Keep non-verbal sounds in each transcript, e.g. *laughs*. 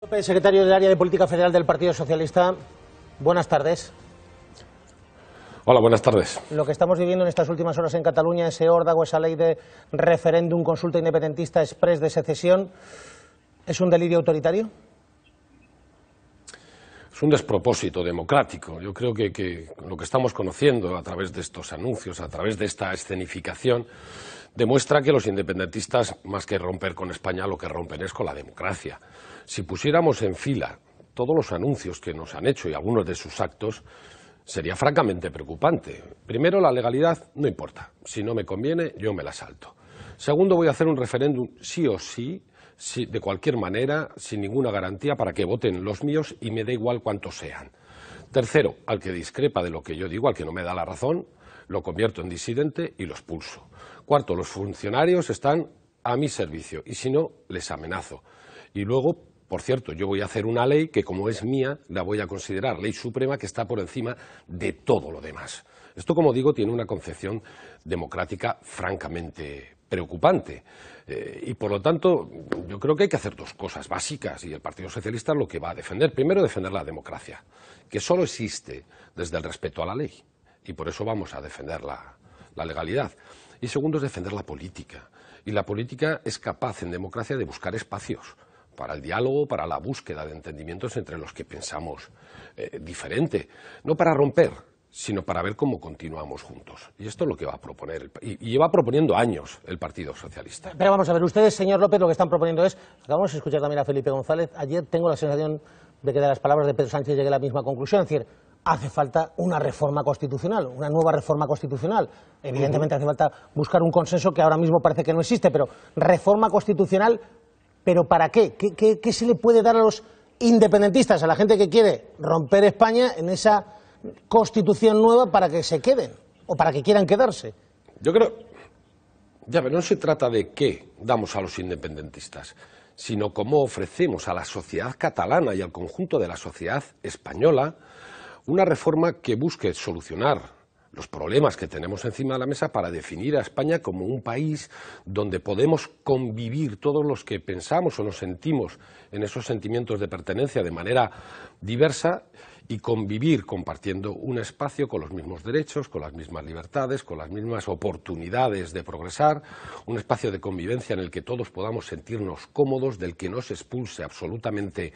López, secretario del área de política federal del Partido Socialista. Buenas tardes. Hola, buenas tardes. Lo que estamos viviendo en estas últimas horas en Cataluña, ese órdago, esa ley de referéndum, consulta independentista express de secesión, ¿es un delirio autoritario? Es un despropósito democrático. Yo creo que, que, lo que estamos conociendo a través de estos anuncios, a través de esta escenificación, demuestra que los independentistas, más que romper con España, lo que rompen es con la democracia. Si pusiéramos en fila todos los anuncios que nos han hecho y algunos de sus actos, sería francamente preocupante. Primero, la legalidad no importa. Si no me conviene, yo me la salto. Segundo, voy a hacer un referéndum sí o sí, de cualquier manera, sin ninguna garantía, para que voten los míos y me da igual cuántos sean. Tercero, al que discrepa de lo que yo digo, al que no me da la razón, lo convierto en disidente y lo expulso. Cuarto, los funcionarios están a mi servicio y si no, les amenazo. Y luego, por cierto, yo voy a hacer una ley que, como es mía, la voy a considerar ley suprema que está por encima de todo lo demás. Esto, como digo, tiene una concepción democrática francamente preocupante. Eh, y por lo tanto, yo creo que hay que hacer dos cosas básicas y el Partido Socialista lo que va a defender. Primero, defender la democracia, que solo existe desde el respeto a la ley. Y por eso vamos a defender la, la legalidad. Y segundo, es defender la política. Y la política es capaz en democracia de buscar espacios para el diálogo, para la búsqueda de entendimientos entre los que pensamos eh, diferente, no para romper, sino para ver cómo continuamos juntos. Y esto es lo que va a proponer, y, y, lleva proponiendo años el Partido Socialista. Pero vamos a ver, ustedes, señor López, lo que están proponiendo es, acabamos de escuchar también a Felipe González, ayer tengo la sensación de que de las palabras de Pedro Sánchez llegué a la misma conclusión, es decir, hace falta una reforma constitucional, una nueva reforma constitucional. Evidentemente hace falta buscar un consenso que ahora mismo parece que no existe, pero reforma constitucional, ¿pero para qué? ¿Qué, se le puede dar a los independentistas, a la gente que quiere romper España en esa constitución nueva para que se queden o para que quieran quedarse? Yo creo, ya, pero no se trata de qué damos a los independentistas, sino cómo ofrecemos a la sociedad catalana y al conjunto de la sociedad española una reforma que busque solucionar los problemas que tenemos encima de la mesa para definir a España como un país donde podemos convivir todos los que pensamos o nos sentimos en esos sentimientos de pertenencia de manera diversa y convivir compartiendo un espacio con los mismos derechos, con las mismas libertades, con las mismas oportunidades de progresar, un espacio de convivencia en el que todos podamos sentirnos cómodos, del que no se expulse absolutamente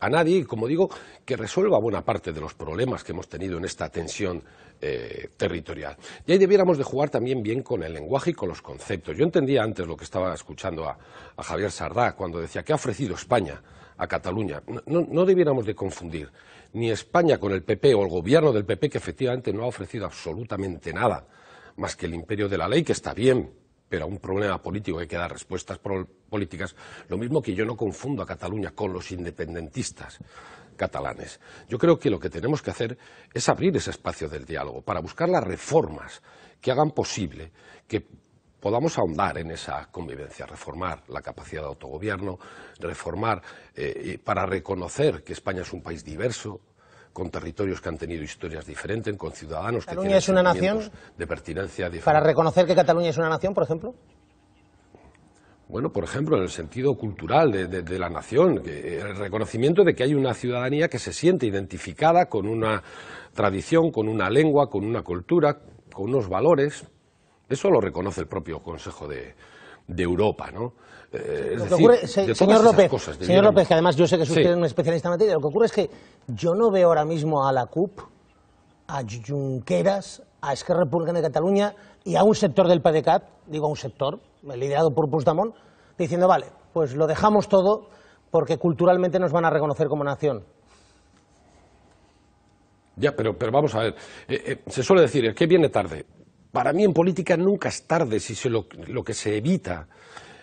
a nadie y, como digo, que resuelva buena parte de los problemas que hemos tenido en esta tensión eh, territorial. Y ahí debiéramos de jugar también bien con el lenguaje y con los conceptos. Yo entendía antes lo que estaba escuchando a, a Javier Sardá cuando decía que ha ofrecido España a Cataluña. No, debiéramos de confundir ni España con el PP o el gobierno del PP, que efectivamente no ha ofrecido absolutamente nada más que el imperio de la ley, que está bien, pero a un problema político hay que dar respuestas políticas. Lo mismo que yo no confundo a Cataluña con los independentistas catalanes. Yo creo que lo que tenemos que hacer es abrir ese espacio del diálogo para buscar las reformas que hagan posible que podamos ahondar en esa convivencia, reformar la capacidad de autogobierno, reformar eh, para reconocer que España es un país diverso, con territorios que han tenido historias diferentes, con ciudadanos ¿Cataluña que tienen es una nación? de pertinencia diferente. ¿Para reconocer que Cataluña es una nación, por ejemplo? Bueno, por ejemplo, en el sentido cultural de, de, de la nación, el reconocimiento de que hay una ciudadanía que se siente identificada con una tradición, con una lengua, con una cultura, con unos valores, eso lo reconoce el propio Consejo de, de Europa, ¿no? Eh, es decir, ocurre, se, señor López, cosas, señor López, que además yo sé que usted sí. es un especialista en materia, lo que ocurre es que yo no veo ahora mismo a la CUP, a Junqueras, a Esquerra Republicana de Cataluña y a un sector del PDeCAT, digo a un sector, liderado por Puigdemont, diciendo, vale, pues lo dejamos todo porque culturalmente nos van a reconocer como nación. Ya, pero, pero vamos a ver, eh, eh, se suele decir, ¿qué viene tarde? Para mí en política nunca es tarde si se lo, lo, que se evita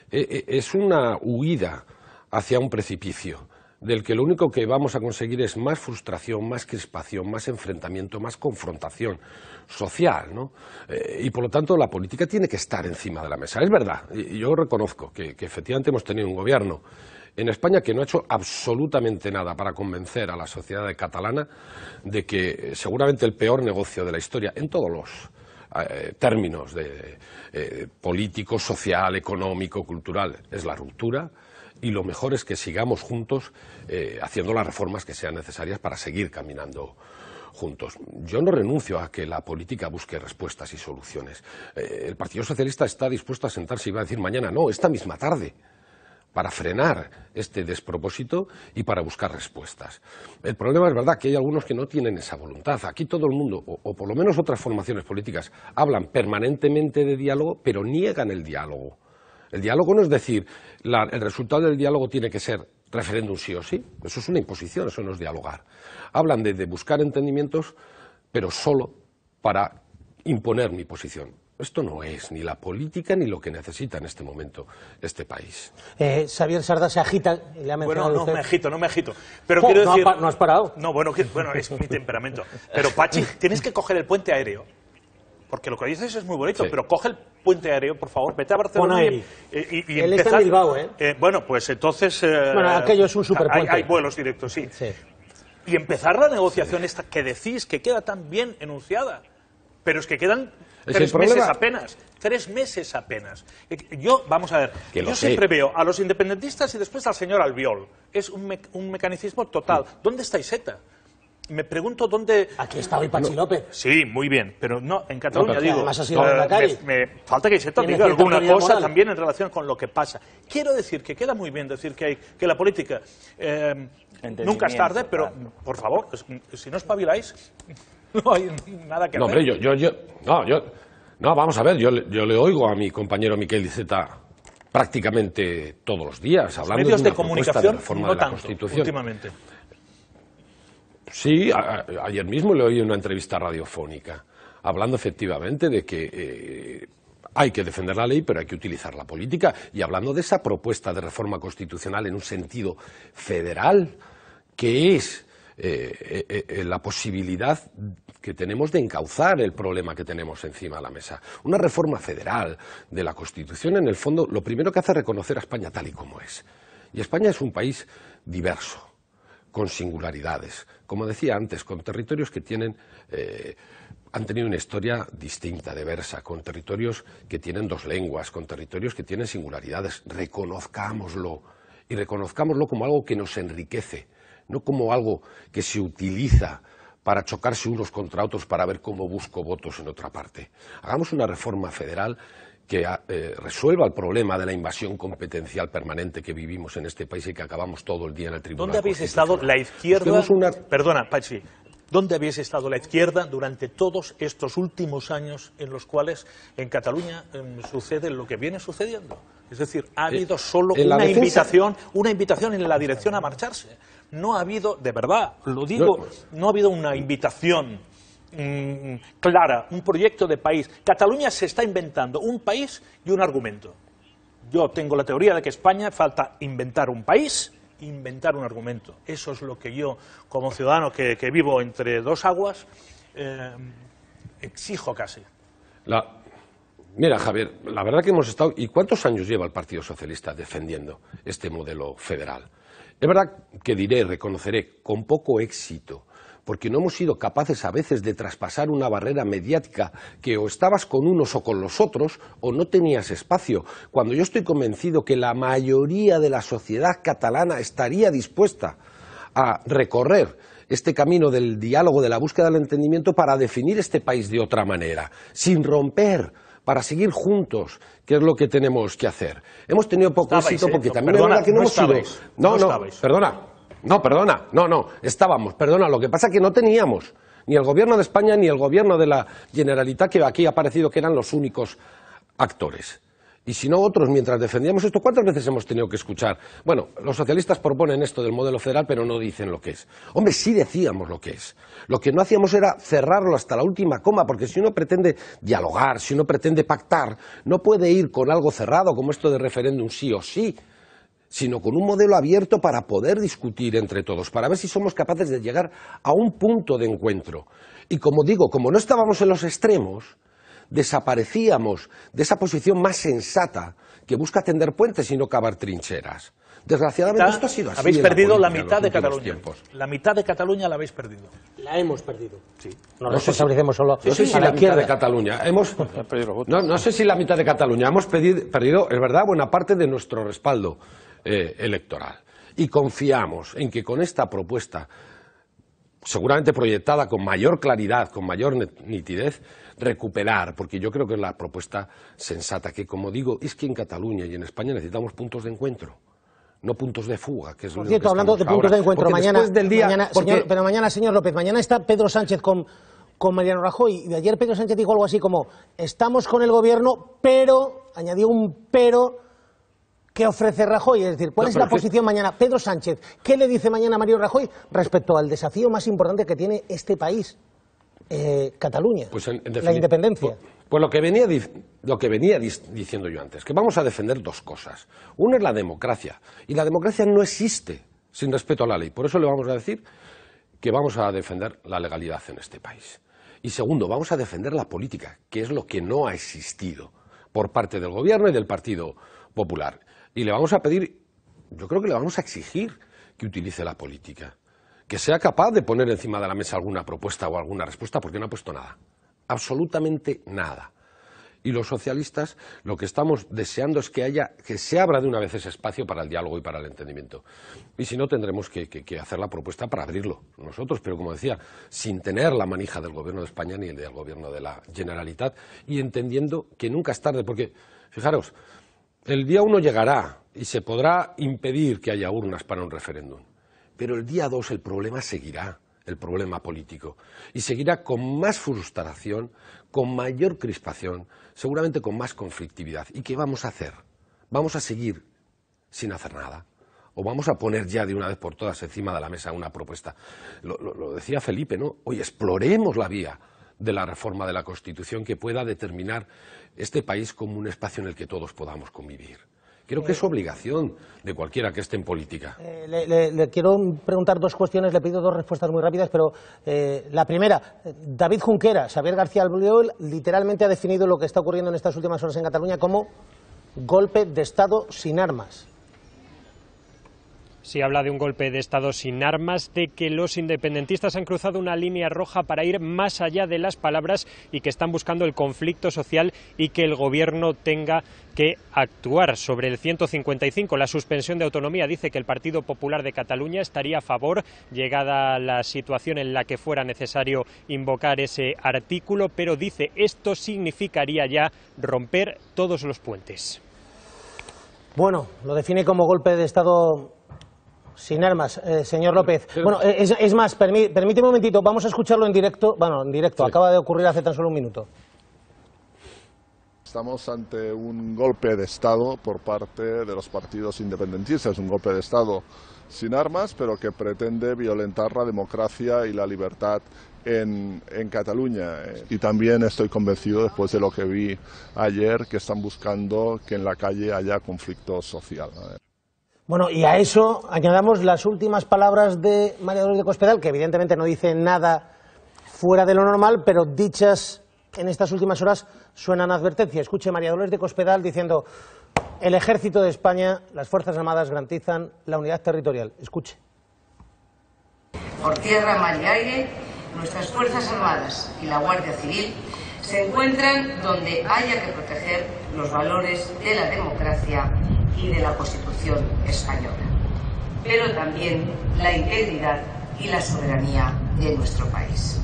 eh, es una huida hacia un precipicio del que lo único que vamos a conseguir es más frustración, más crispación, más enfrentamiento, más confrontación social, ¿no? Eh, y por lo tanto la política tiene que estar encima de la mesa. Es verdad, y yo reconozco que efectivamente hemos tenido un gobierno en España que no ha hecho absolutamente nada para convencer a la sociedad catalana de que seguramente el peor negocio de la historia en todos los eh, términos de, eh, político, social, económico, cultural, es la ruptura y lo mejor es que sigamos juntos eh, haciendo las reformas que sean necesarias para seguir caminando juntos. Yo no renuncio a que la política busque respuestas y soluciones. El Partido Socialista está dispuesto a sentarse y va a decir mañana, no, esta misma tarde para frenar este despropósito y para buscar respuestas. El problema es verdad que hay algunos que no tienen esa voluntad. Aquí todo el mundo, o, por lo menos otras formaciones políticas, hablan permanentemente de diálogo, pero niegan el diálogo. El diálogo no es decir, el resultado del diálogo tiene que ser referéndum sí o sí. Eso es una imposición, eso no es dialogar. Hablan de buscar entendimientos, pero solo para imponer mi posición. Esto no es ni la política ni lo que necesita en este momento este país. Eh, Xavier Sarda se agita. Le ha bueno, no me agito, no me agito. Pero quiero no, decir... no has parado. No, bueno, bueno, es mi temperamento. Pero Pachi, tienes que coger el puente aéreo. Porque lo que dices es muy bonito, pero coge el puente aéreo, por favor, vete a Barcelona y, y, y Él está en Bilbao, ¿eh? ¿eh? Bueno, pues entonces... Eh, bueno, aquello es un superpuente. Hay, hay vuelos directos, sí. sí. Y empezar la negociación esta que decís que queda tan bien enunciada. Pero es que quedan Tres meses apenas. Tres meses apenas. Yo, vamos a ver, yo siempre veo a los independentistas y después al señor Albiol. Es un, mecanicismo total. ¿Dónde está Iseta? me pregunto dónde... Aquí está hoy Pachi López. Sí, muy bien, pero no, en Cataluña digo... ha sido me, falta que Iseta diga alguna cosa también en relación con lo que pasa. Quiero decir que queda muy bien decir que, hay, que la política eh, nunca es tarde, pero por favor, si no espabiláis, *laughs* no hay nada que no, Hombre, yo, yo, yo, no, yo, no, vamos a ver, yo, yo le oigo a mi compañero Miquel Iceta prácticamente todos los días hablando medios de, una de comunicación de reforma no de la Constitución. últimamente. Sí, ayer mismo le oí una entrevista radiofónica hablando efectivamente de que eh, hay que defender la ley, pero hay que utilizar la política y hablando de esa propuesta de reforma constitucional en un sentido federal, que es eh, eh, la posibilidad que tenemos de encauzar el problema que tenemos encima de la mesa. Una reforma federal de la Constitución, en el fondo, lo primero que hace es reconocer a España tal y como es. Y España es un país diverso, con singularidades, como decía antes, con territorios que tienen, eh, han tenido una historia distinta, diversa, con territorios que tienen dos lenguas, con territorios que tienen singularidades. Reconozcámoslo y reconozcámoslo como algo que nos enriquece, no como algo que se utiliza para chocarse unos contra otros para ver cómo busco votos en otra parte. Hagamos una reforma federal que eh, resuelva el problema de la invasión competencial permanente que vivimos en este país y que acabamos todo el día en el Tribunal ¿Dónde habéis estado la izquierda? Perdona, Pachi. ¿Dónde habéis estado la izquierda durante todos estos últimos años en los cuales en Cataluña em, sucede lo que viene sucediendo? Es decir, ha eh, habido solo una invitación, una invitación en la dirección a marcharse no ha habido, de verdad, lo digo, no ha habido una invitación mm, clara, un proyecto de país. Cataluña se está inventando un país y un argumento. Yo tengo la teoría de que España falta inventar un país, inventar un argumento. Eso es lo que yo, como ciudadano que, vivo entre dos aguas, eh, exijo casi. Mira, Javier, la verdad que hemos estado... ¿Y cuántos años lleva el Partido Socialista defendiendo este modelo federal? Es verdad que diré, reconoceré, con poco éxito, porque no hemos sido capaces a veces de traspasar una barrera mediática que o estabas con unos o con los otros o no tenías espacio, cuando yo estoy convencido que la mayoría de la sociedad catalana estaría dispuesta a recorrer este camino del diálogo, de la búsqueda del entendimiento para definir este país de otra manera, sin romper para seguir juntos, que es lo que tenemos que hacer. Hemos tenido poco éxito porque también perdona, que no, hemos sido... No, no, perdona, no, perdona, no, no, estábamos, perdona, lo que pasa es que no teníamos ni el gobierno de España ni el gobierno de la Generalitat, que aquí ha parecido que eran los únicos actores. Y si no otros, mientras defendíamos esto, ¿cuántas veces hemos tenido que escuchar? Bueno, los socialistas proponen esto del modelo federal, pero no dicen lo que es. Hombre, sí decíamos lo que es. Lo que no hacíamos era cerrarlo hasta la última coma, porque si uno pretende dialogar, si uno pretende pactar, no puede ir con algo cerrado como esto de referéndum sí o sí, sino con un modelo abierto para poder discutir entre todos, para ver si somos capaces de llegar a un punto de encuentro. Y como digo, como no estábamos en los extremos, desaparecíamos de esa posición más sensata que busca tender puentes y no cavar trincheras. Desgraciadamente esto ha sido así. Habéis perdido la mitad de Cataluña. La mitad de Cataluña la habéis perdido. La hemos perdido. Sí. No responsabilicemos solo no sé si la, mitad de Cataluña. Hemos, no, sé si la mitad de Cataluña. Hemos perdido, es verdad, buena parte de nuestro respaldo eh, electoral. Y confiamos en que con esta propuesta, seguramente proyectada con mayor claridad, con mayor nitidez, recuperar, porque yo creo que es la propuesta sensata, que como digo, es que en Cataluña y en España necesitamos puntos de encuentro no puntos de fuga, que es Por cierto, hablando de puntos de encuentro, mañana, del día, pero mañana, señor López, mañana está Pedro Sánchez con, con Mariano Rajoy, y ayer Pedro Sánchez dijo algo así como, estamos con el gobierno, pero, añadió un pero, ¿Qué ofrece Rajoy? Es decir, ¿cuál es la posición mañana? Pedro Sánchez, ¿qué le dice mañana Mario Rajoy respecto al desafío más importante que tiene este país, eh, Cataluña, pues la independencia? Pues, pues, lo que, venía, lo que venía diciendo yo antes, que vamos a defender dos cosas. Una es la democracia, y la democracia no existe sin respeto a la ley. Por eso le vamos a decir que vamos a defender la legalidad en este país. Y segundo, vamos a defender la política, que es lo que no ha existido por parte del Gobierno y del Partido Popular. Y le vamos a pedir, yo creo que le vamos a exigir que utilice la política, que sea capaz de poner encima de la mesa alguna propuesta o alguna respuesta, porque no ha puesto nada, absolutamente nada. Y los socialistas lo que estamos deseando es que haya, que se abra de una vez ese espacio para el diálogo y para el entendimiento. Y si no, tendremos que, hacer la propuesta para abrirlo nosotros, pero como decía, sin tener la manija del gobierno de España ni el del gobierno de la Generalitat y entendiendo que nunca es tarde, porque, fijaros, el día uno llegará y se podrá impedir que haya urnas para un referéndum. Pero el día dos el problema seguirá, el problema político, y seguirá con más frustración, con mayor crispación, seguramente con más conflictividad. ¿Y qué vamos a hacer? ¿Vamos a seguir sin hacer nada? ¿O vamos a poner ya de una vez por todas encima de la mesa una propuesta? Lo, lo decía Felipe, ¿no? Hoy exploremos la vía de la reforma de la Constitución que pueda determinar este país como un espacio en el que todos podamos convivir. Creo que es obligación de cualquiera que esté en política. Eh, le, quiero preguntar dos cuestiones, le pido dos respuestas muy rápidas, pero eh, la primera, David Junquera, Xavier García Albiol, literalmente ha definido lo que está ocurriendo en estas últimas horas en Cataluña como golpe de Estado sin armas. Sí, habla de un golpe de Estado sin armas, de que los independentistas han cruzado una línea roja para ir más allá de las palabras y que están buscando el conflicto social y que el Gobierno tenga que actuar sobre el 155. La suspensión de autonomía dice que el Partido Popular de Cataluña estaría a favor, llegada la situación en la que fuera necesario invocar ese artículo, pero dice esto significaría ya romper todos los puentes. Bueno, lo define como golpe de Estado sin armas, eh, señor López. Bueno, es, más, permíteme un momentito, vamos a escucharlo en directo. Bueno, en directo, acaba de ocurrir hace tan solo un minuto. Estamos ante un golpe de Estado por parte de los partidos independentistas, un golpe de Estado sin armas, pero que pretende violentar la democracia y la libertad en, en, Cataluña. Y también estoy convencido, después de lo que vi ayer, que están buscando que en la calle haya conflicto social. Bueno, y a eso añadamos las últimas palabras de María Dolores de Cospedal, que evidentemente no dice nada fuera de lo normal, pero dichas en estas últimas horas suenan advertencia. Escuche María Dolores de Cospedal diciendo el ejército de España, las Fuerzas Armadas garantizan la unidad territorial. Escuche. Por tierra, mar y aire, nuestras Fuerzas Armadas y la Guardia Civil se encuentran donde haya que proteger los valores de la democracia y de la Constitución española, pero también la integridad y la soberanía de nuestro país.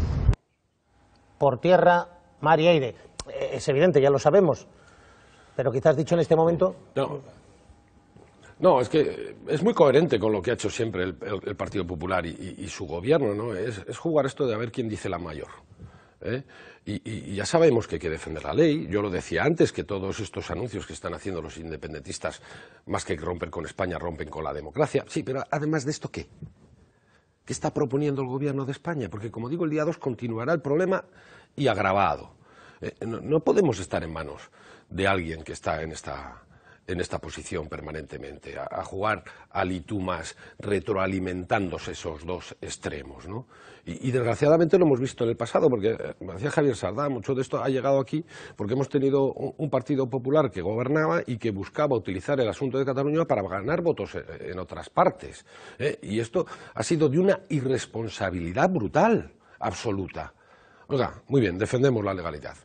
Por tierra, mar y aire. Eh, es evidente, ya lo sabemos, pero quizás dicho en este momento... No. es que es muy coherente con lo que ha hecho siempre el, Partido Popular y, su gobierno, ¿no? Es, es, jugar esto de a ver quién dice la mayor. ¿Eh? Y, ya sabemos que hay que defender la ley. Yo lo decía antes, que todos estos anuncios que están haciendo los independentistas, más que romper con España, rompen con la democracia. Sí, pero además de esto, ¿qué? ¿Qué está proponiendo el gobierno de España? Porque, como digo, el día 2 continuará el problema y agravado. Eh, no podemos estar en manos de alguien que está en esta en esta posición permanentemente, a, jugar al y tú más, retroalimentándose esos dos extremos. ¿no? Y, desgraciadamente lo hemos visto en el pasado, porque, eh, me decía Javier Sardá, mucho de esto ha llegado aquí porque hemos tenido un, partido popular que gobernaba y que buscaba utilizar el asunto de Cataluña para ganar votos eh, en otras partes. ¿eh? Y esto ha sido de una irresponsabilidad brutal, absoluta. Oiga, muy bien, defendemos la legalidad,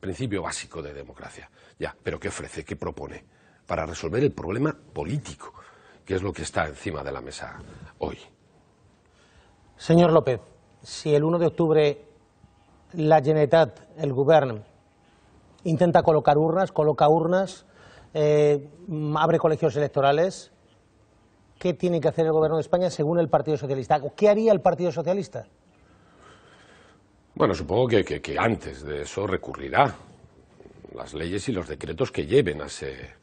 principio básico de democracia. Ya, pero ¿qué ofrece? ¿Qué propone? Para resolver el problema político que es lo que está encima de la mesa hoy. Señor López, si el 1 de octubre la Generalitat, el Govern, intenta colocar urnas, coloca urnas, eh, abre colegios electorales, ¿qué tiene que hacer el Gobierno de España según el Partido Socialista? ¿Qué haría el Partido Socialista? Bueno, supongo que, que antes de eso recurrirá las leyes y los decretos que lleven a ese,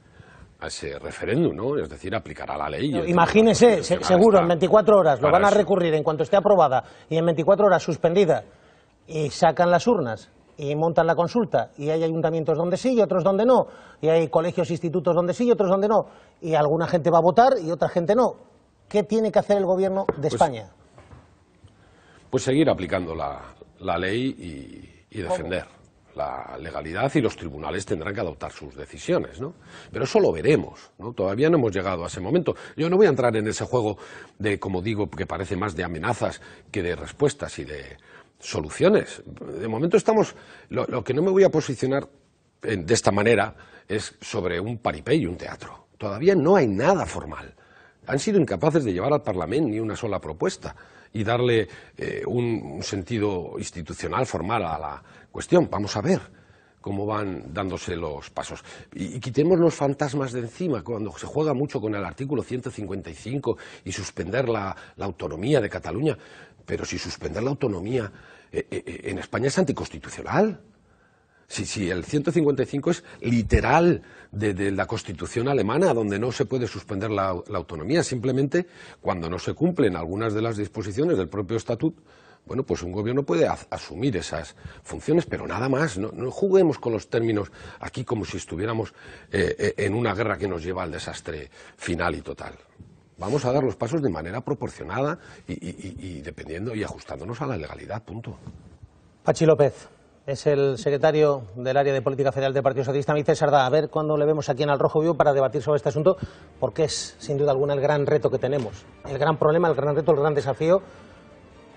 a ese referéndum, ¿no? Es decir, aplicará la ley. imagínese, seguro, en 24 horas lo van a recurrir en cuanto esté aprobada y en 24 horas suspendida y sacan las urnas y montan la consulta y hay ayuntamientos donde sí y otros donde no y hay colegios, institutos donde sí y otros donde no y alguna gente va a votar y otra gente no. ¿Qué tiene que hacer el gobierno de pues España? Pues seguir aplicando la, la ley y, defender la legalidad y los tribunales tendrán que adoptar sus decisiones, ¿no? Pero eso lo veremos, ¿no? Todavía no hemos llegado a ese momento. Yo no voy a entrar en ese juego de, como digo, que parece más de amenazas que de respuestas y de soluciones. De momento estamos... Lo, que no me voy a posicionar de esta manera es sobre un paripé y un teatro. Todavía no hay nada formal. Han sido incapaces de llevar al Parlamento ni una sola propuesta y darle eh, un, sentido institucional formal a la cuestión. Vamos a ver cómo van dándose los pasos. Y, quitemos los fantasmas de encima, cuando se juega mucho con el artículo 155 y suspender la, autonomía de Cataluña. Pero si suspender la autonomía eh, eh, en España es anticonstitucional. Si, si el 155 es literal de, la Constitución alemana, donde no se puede suspender la, autonomía, simplemente cuando no se cumplen algunas de las disposiciones del propio estatuto, bueno, pues un gobierno puede asumir esas funciones, pero nada más. No, juguemos con los términos aquí como si estuviéramos eh, eh, en una guerra que nos lleva al desastre final y total. Vamos a dar los pasos de manera proporcionada y, y dependiendo y ajustándonos a la legalidad, punto. Pachi López es el secretario del área de política federal del Partido Socialista. Me dice Sardá, a ver cuándo le vemos aquí en Al Rojo Vivo para debatir sobre este asunto, porque es sin duda alguna el gran reto que tenemos, el gran problema, el gran reto, el gran desafío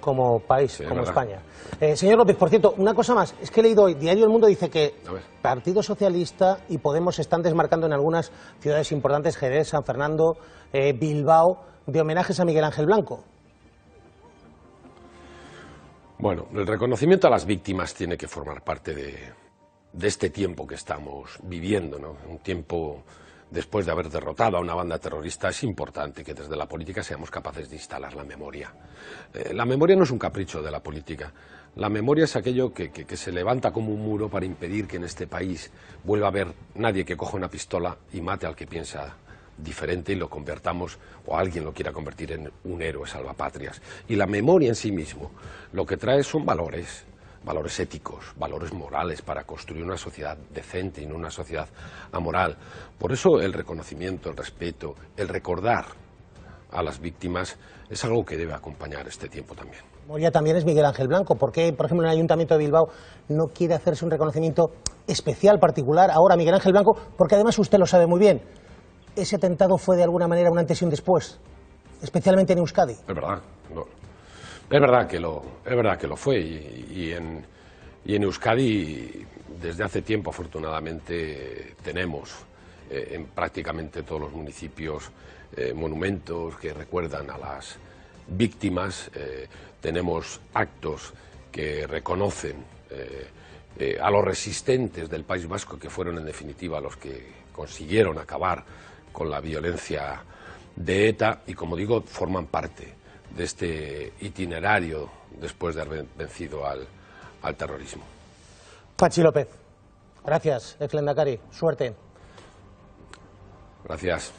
como país, como España. Eh, señor López, por cierto, una cosa más, es que he leído hoy, Diario El Mundo dice que Partido Socialista y Podemos están desmarcando en algunas ciudades importantes, Jerez, San Fernando, eh, Bilbao, de homenajes a Miguel Ángel Blanco. Bueno, el reconocimiento a las víctimas tiene que formar parte de, este tiempo que estamos viviendo, ¿no? Un tiempo después de haber derrotado a una banda terrorista, es importante que desde la política seamos capaces de instalar la memoria. Eh, la memoria no es un capricho de la política. La memoria es aquello que, que, se levanta como un muro para impedir que en este país vuelva a haber nadie que coja una pistola y mate al que piensa diferente y lo convertamos, o alguien lo quiera convertir en un héroe salvapatrias. Y la memoria en sí mismo lo que trae son valores, valores éticos, valores morales para construir una sociedad decente y no una sociedad amoral. Por eso el reconocimiento, el respeto, el recordar a las víctimas es algo que debe acompañar este tiempo también. Moria también es Miguel Ángel Blanco. ¿Por qué, por ejemplo, el Ayuntamiento de Bilbao no quiere hacerse un reconocimiento especial, particular, ahora Miguel Ángel Blanco? Porque además usted lo sabe muy bien ese atentado fue de alguna manera un antes y un después, especialmente en Euskadi. Es verdad, es verdad que lo, es verdad que lo fue y, en, en, Euskadi desde hace tiempo afortunadamente tenemos eh, en prácticamente todos los municipios eh, monumentos que recuerdan a las víctimas, eh, tenemos actos que reconocen a los resistentes del País Vasco que fueron en definitiva los que consiguieron acabar con la violencia de ETA y, como digo, forman parte de este itinerario después de haber vencido al, al terrorismo. Pachi López, gracias, Eflendakari, suerte. Gracias.